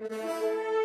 Música